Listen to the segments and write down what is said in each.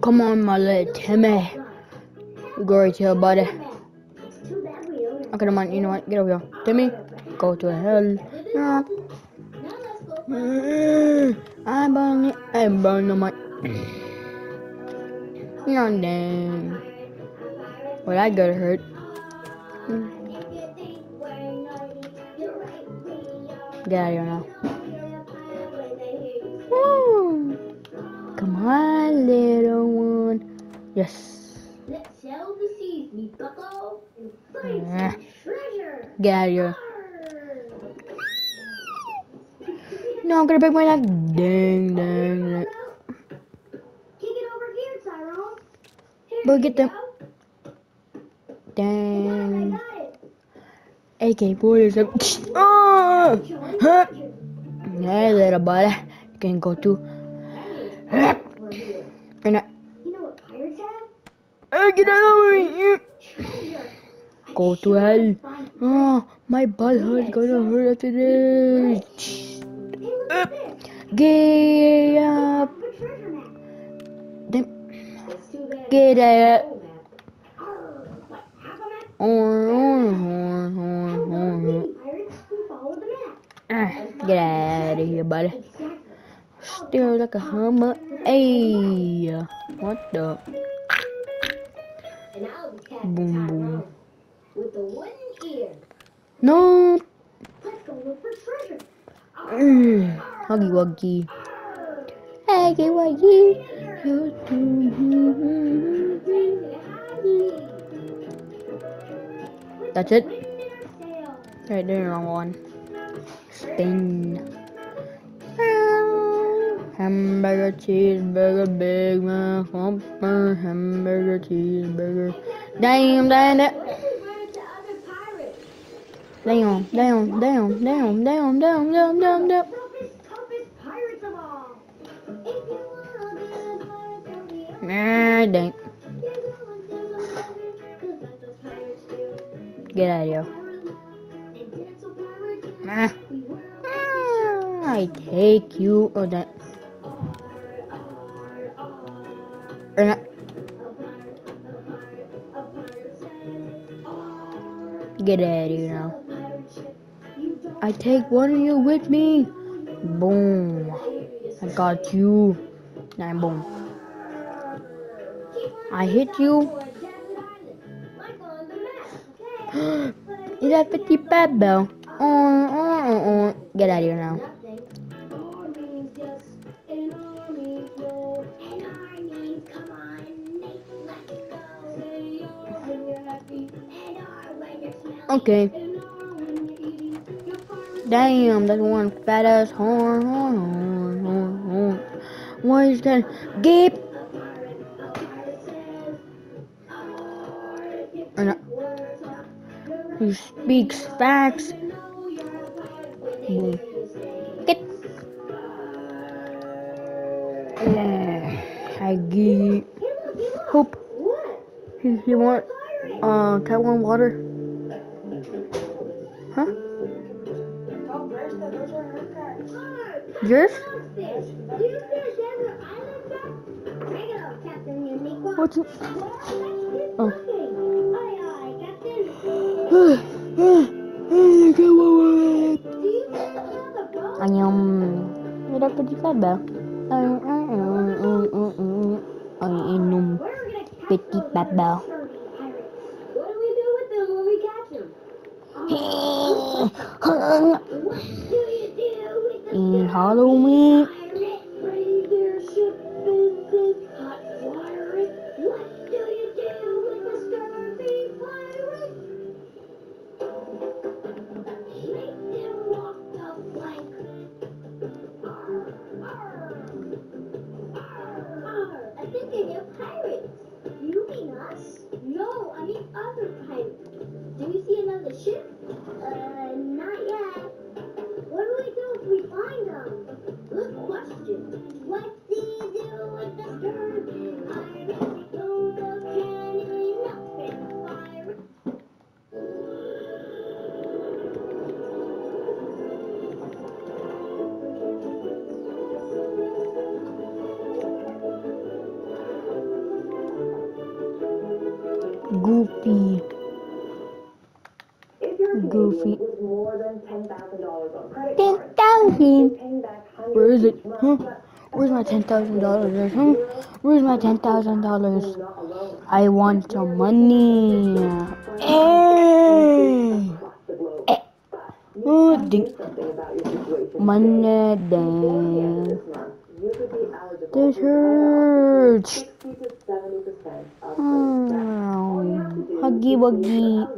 Come on, my little Timmy. You go right here, buddy. Okay, come on, you know what? Get over here. Timmy, go to hell. Yeah. Mm. I'm burning, I'm burning my. Mm. No, dang. Well, that got hurt. Get out of here now. Woo. Come on, little. Yes. Let's sail the seas, me bucko, and find Yeah. some treasure. Get out of here. No, I'm gonna break my neck. Dang, oh, dang, dang. Kick it over here, Tyrone. Here get them. Dang. I got it. AK 47. Oh! Huh? Hey, little buddy. You can go too. And I, Hey, get of here! Go to hell. Oh, ah, my butt hurt. Gonna hurt after this. Up. Get up. Get up. Horn, horn, horn, horn, horn. Ah, get out of here, buddy. Still like a hummer. Hey, what the? Boom, boom. With the wooden ear. No. Let's go look for treasure. Mm, Huggy Wuggy. Huggy Wuggy. That's it. Right there, wrong one. Spin. Hamburger, cheeseburger, Big Mac, Humper, hamburger, cheeseburger. Damn, damn, damn. Damn, damn, damn, damn, damn, damn, damn, damn, damn. Nah, dang. Get out of here. Nah. Ah, I take you. Oh, that. Get out of here now. I take one of you with me. Boom. I got you. Now boom. I hit you. Is that 50 bad bell? Oh, oh, oh, oh. Get out of here now. Okay. Damn, that's one fat ass horn, horn, horn, horn, horn. What is that? Gape. Or not. Who speaks facts? Get. Yeah, I get. Hope. He, he want uh cat want water? this? What's it? Oh. Anyam. Mira petipaba. Anyam. What do we do with them when we catch them? In Halloween. Ten thousand. Where is it? Huh? Where's my ten thousand dollars? Huh? Where's my ten thousand dollars? I want some money. Hey. Globe. Eh. Oh, ding. Money end this hurts. 60 to 70% of Oh, huggy wuggy.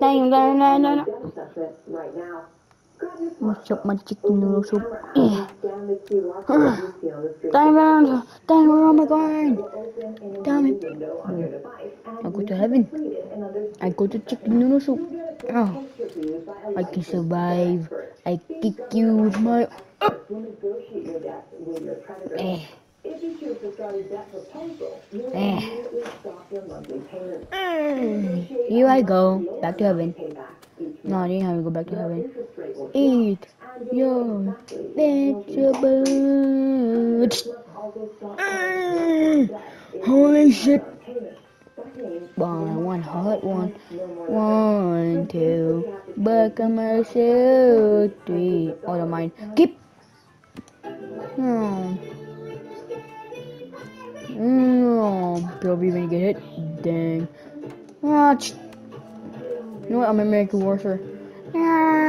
Dang, take dang, a dang, What's up, my chicken noodle soup? camera app, Eh. and scan the QR code you see on the screen. Dang, dang, dang, where am I going? Will open in a Damn it. I go to heaven. I go to chicken noodle soup. Oh, I can survive. I kick you with my. Eh. Eh. immediately stop your monthly payments. Mm. Here I go. Back to heaven. No, I didn't have to go back to heaven. Eat your vegetables. Mm. Holy shit. One, one hot one. One, two. Back myself. Three. Oh, don't mind. Keep. Hmm. Mm, probably even get hit. Dang. Ah, ch- you know what? I'm American Warfare. Ah.